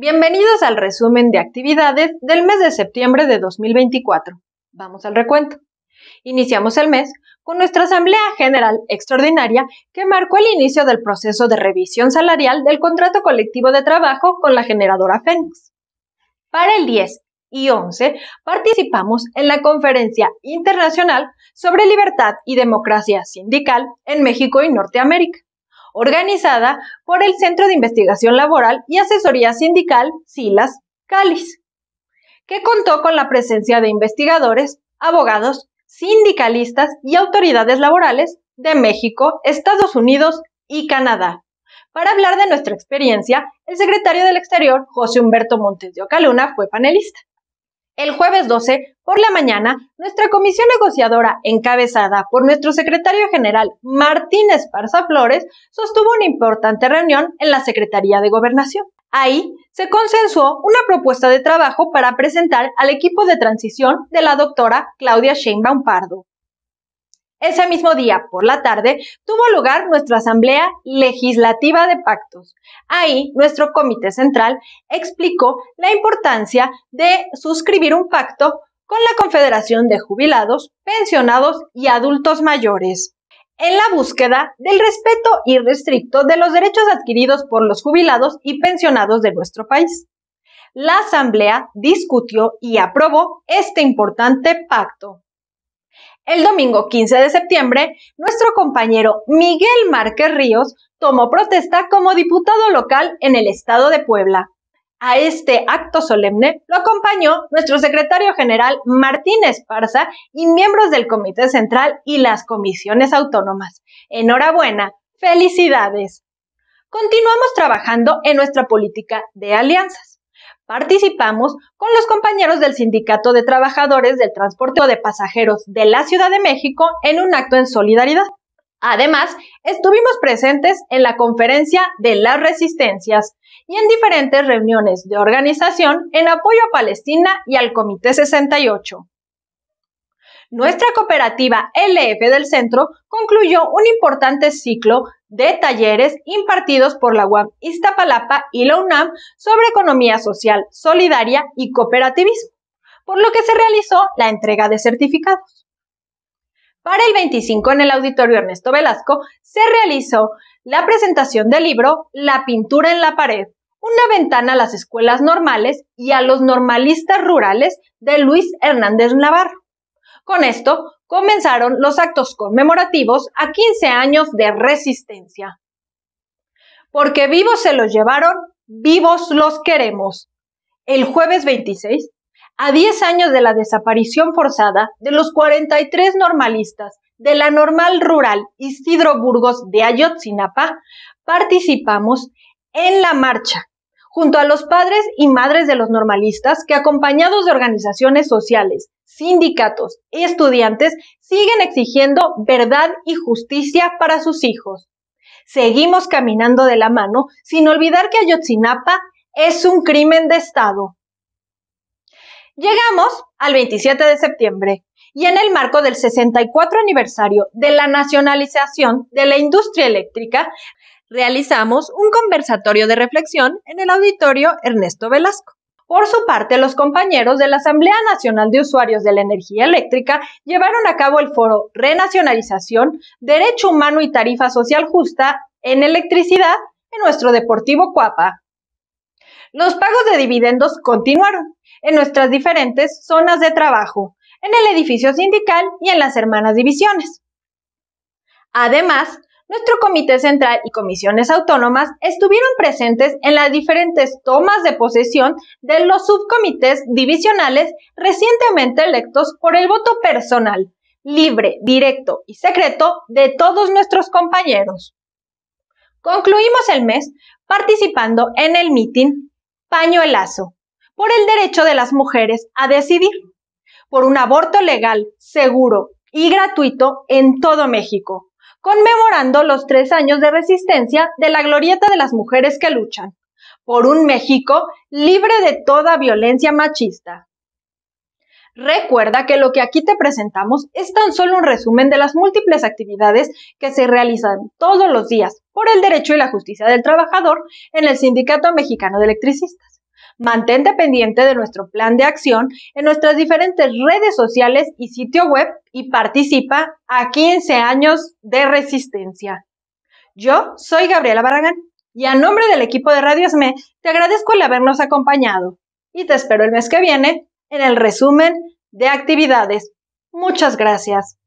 Bienvenidos al resumen de actividades del mes de septiembre de 2024. Vamos al recuento. Iniciamos el mes con nuestra Asamblea General Extraordinaria que marcó el inicio del proceso de revisión salarial del contrato colectivo de trabajo con la generadora Fénix. Para el 10 y 11 participamos en la Conferencia Internacional sobre Libertad y Democracia Sindical en México y Norteamérica organizada por el Centro de Investigación Laboral y Asesoría Sindical, SILAS, CALIS, que contó con la presencia de investigadores, abogados, sindicalistas y autoridades laborales de México, Estados Unidos y Canadá. Para hablar de nuestra experiencia, el secretario del Exterior, José Humberto Montes de Ocaluna, fue panelista. El jueves 12, por la mañana, nuestra comisión negociadora, encabezada por nuestro secretario general Martín Esparza Flores, sostuvo una importante reunión en la Secretaría de Gobernación. Ahí se consensuó una propuesta de trabajo para presentar al equipo de transición de la doctora Claudia Sheinbaum Pardo. Ese mismo día, por la tarde, tuvo lugar nuestra Asamblea Legislativa de Pactos. Ahí, nuestro Comité Central explicó la importancia de suscribir un pacto con la Confederación de Jubilados, Pensionados y Adultos Mayores, en la búsqueda del respeto irrestricto de los derechos adquiridos por los jubilados y pensionados de nuestro país. La Asamblea discutió y aprobó este importante pacto. El domingo 15 de septiembre, nuestro compañero Miguel Márquez Ríos tomó protesta como diputado local en el estado de Puebla. A este acto solemne lo acompañó nuestro secretario general Martín Esparza y miembros del Comité Central y las comisiones autónomas. Enhorabuena, felicidades. Continuamos trabajando en nuestra política de alianzas participamos con los compañeros del Sindicato de Trabajadores del Transporte de Pasajeros de la Ciudad de México en un acto en solidaridad. Además, estuvimos presentes en la conferencia de las resistencias y en diferentes reuniones de organización en apoyo a Palestina y al Comité 68. Nuestra cooperativa LF del Centro concluyó un importante ciclo de talleres impartidos por la UAM Iztapalapa y la UNAM sobre economía social, solidaria y cooperativismo, por lo que se realizó la entrega de certificados. Para el 25 en el Auditorio Ernesto Velasco se realizó la presentación del libro La pintura en la pared, una ventana a las escuelas normales y a los normalistas rurales de Luis Hernández Navarro. Con esto comenzaron los actos conmemorativos a 15 años de resistencia. Porque vivos se los llevaron, vivos los queremos. El jueves 26, a 10 años de la desaparición forzada de los 43 normalistas de la normal rural Isidro Burgos de Ayotzinapa, participamos en la marcha junto a los padres y madres de los normalistas que acompañados de organizaciones sociales, sindicatos y estudiantes siguen exigiendo verdad y justicia para sus hijos. Seguimos caminando de la mano sin olvidar que Ayotzinapa es un crimen de Estado. Llegamos al 27 de septiembre y en el marco del 64 aniversario de la nacionalización de la industria eléctrica, realizamos un conversatorio de reflexión en el auditorio Ernesto Velasco. Por su parte, los compañeros de la Asamblea Nacional de Usuarios de la Energía Eléctrica llevaron a cabo el foro Renacionalización, Derecho Humano y Tarifa Social Justa en Electricidad en nuestro Deportivo Cuapa. Los pagos de dividendos continuaron en nuestras diferentes zonas de trabajo, en el edificio sindical y en las hermanas divisiones. Además, nuestro Comité Central y comisiones autónomas estuvieron presentes en las diferentes tomas de posesión de los subcomités divisionales recientemente electos por el voto personal, libre, directo y secreto de todos nuestros compañeros. Concluimos el mes participando en el mitin Pañuelazo por el derecho de las mujeres a decidir, por un aborto legal, seguro y gratuito en todo México conmemorando los tres años de resistencia de la glorieta de las mujeres que luchan por un México libre de toda violencia machista. Recuerda que lo que aquí te presentamos es tan solo un resumen de las múltiples actividades que se realizan todos los días por el derecho y la justicia del trabajador en el Sindicato Mexicano de Electricistas. Mantente pendiente de nuestro plan de acción en nuestras diferentes redes sociales y sitio web y participa a 15 años de resistencia. Yo soy Gabriela Barragán y a nombre del equipo de Radio SME te agradezco el habernos acompañado y te espero el mes que viene en el resumen de actividades. Muchas gracias.